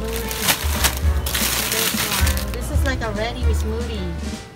smoothie. This. This is like a ready smoothie.